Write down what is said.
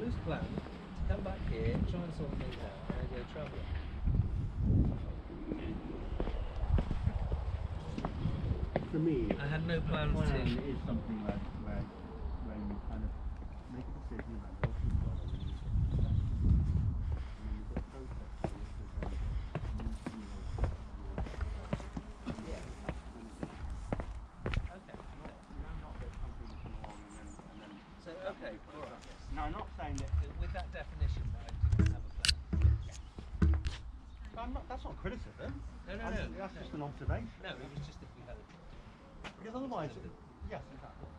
loose plan, come back here, try and sort things out, and go travelling. For me, I had no plans plan to. It is something like where, you kind of make a decision what you've and you've a to that okay, alright. No, I'm not saying that, With that definition, that I didn't have a plan. I'm not, that's not criticism. No, no, no, That's no. just an observation. No, it was just if we had a. Because otherwise, yes, exactly.